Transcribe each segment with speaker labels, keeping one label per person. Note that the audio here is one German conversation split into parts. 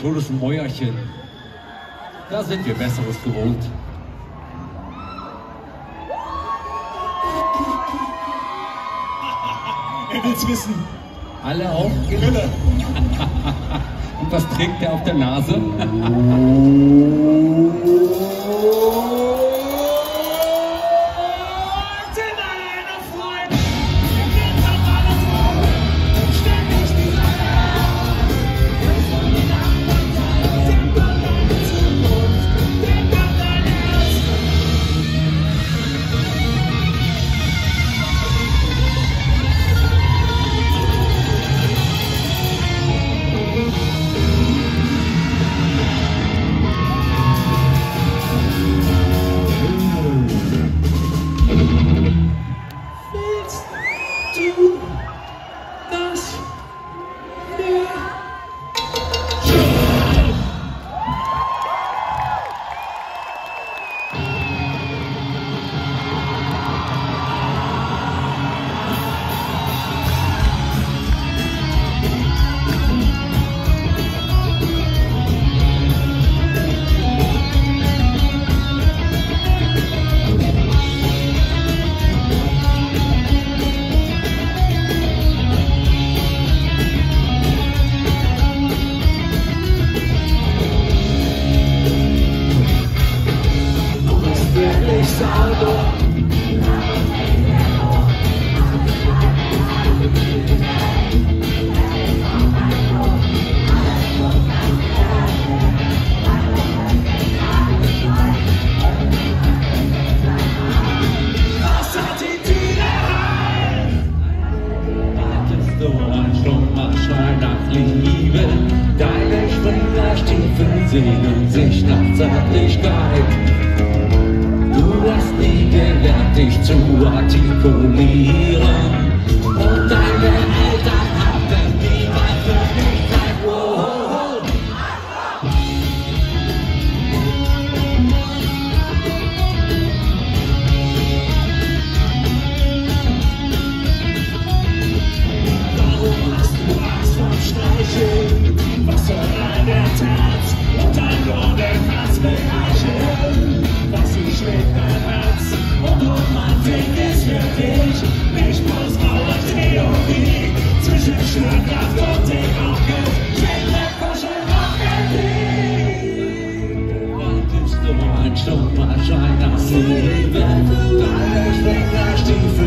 Speaker 1: totes Mäuerchen. Da sind wir Besseres gewohnt.
Speaker 2: Er will's wissen.
Speaker 1: Alle auf.
Speaker 2: Brille.
Speaker 1: Und was trägt der auf der Nase? Nach Liebe? Deine Springerstiefel sehnen sich nach Zärtlichkeit.
Speaker 2: Angst vom Streicheln? Was soll ein Herz und ein Goldenherz bereichern? Was ich schlägt mein Herz und Romantik ist für dich nicht bloß raue Theorie. Zwischen Schwerkraft und den Augen steht der Kuschelrock
Speaker 1: Wolltest du ein Springerstiefel sehnen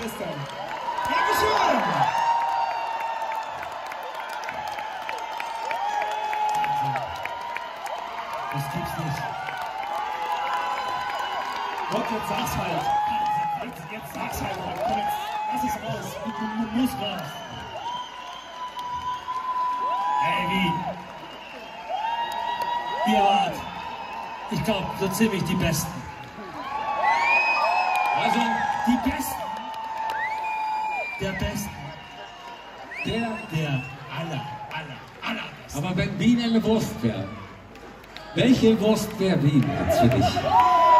Speaker 2: gestern. Dankeschön!
Speaker 1: Das gibt's nicht.
Speaker 2: Gott, jetzt sag's halt. Jetzt, jetzt sag's halt. Komm, jetzt lass es raus. Du, du, du musst raus. Hey, wie? Ihr wart, ich glaube, so ziemlich die Besten.
Speaker 1: Also,
Speaker 2: Die Besten. Der Besten.
Speaker 1: der.
Speaker 2: Der aller, aller, allerbesten.
Speaker 1: Aber wenn Wien eine Wurst wäre, welche Wurst wäre Wien jetzt für dich?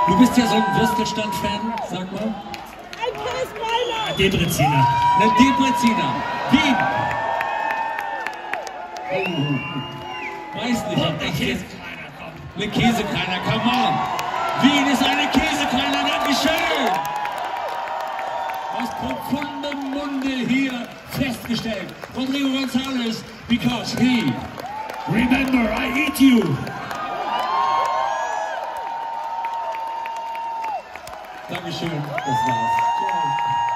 Speaker 1: Du bist ja so ein Würstelstand-Fan, sag mal.
Speaker 3: Ein Christmeiler!
Speaker 2: Debreziner.
Speaker 1: Eine Debreziner. Wien. Oh, weiß nicht, ob das jetzt
Speaker 2: Käsekreiner, komm.
Speaker 1: eine Käsekreiner, come on. Wien ist eine Käsekreiner, Dankeschön. Aus profundem Munde hier festgestellt. Rodrigo González, because he
Speaker 2: Remember, I eat you.
Speaker 1: Dankeschön, das war's.